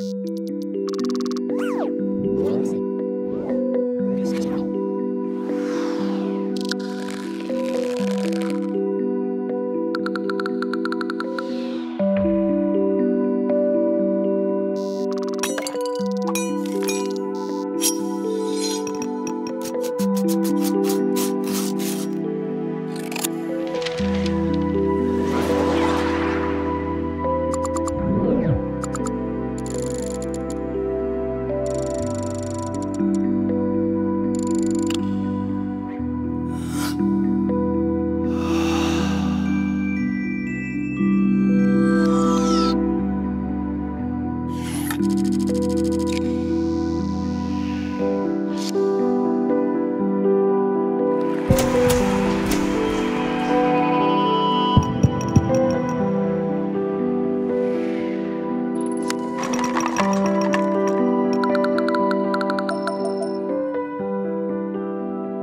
Wow.